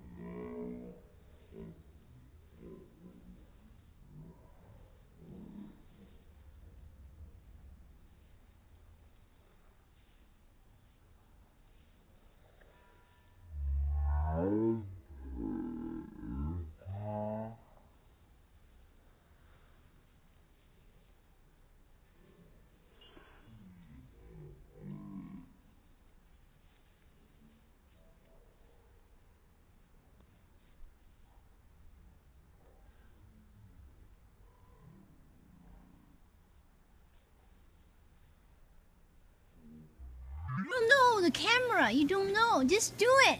No, camera. You don't know. Just do it.